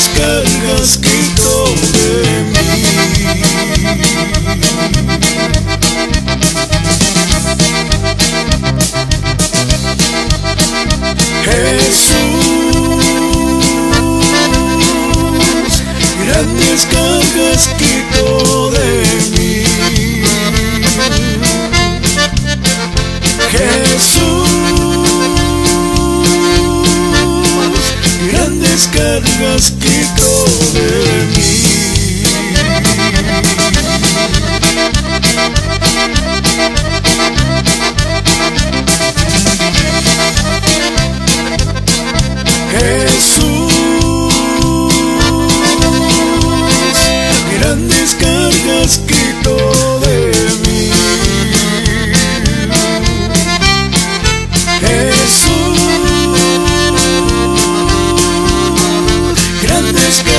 grandes cargas quito de mí. Jesús, grandes cargas quito de mí. Jesús, grandes cargas. Jesús, grandes cargas quito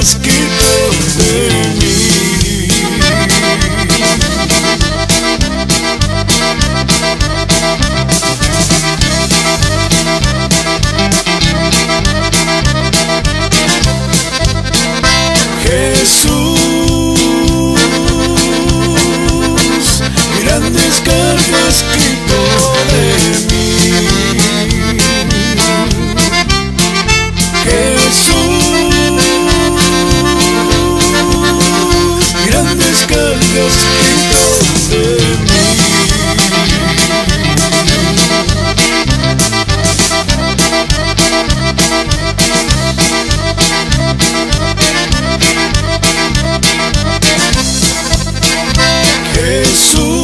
Jesús, grandes cargas quito Jesús,